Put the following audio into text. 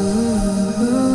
Ooh.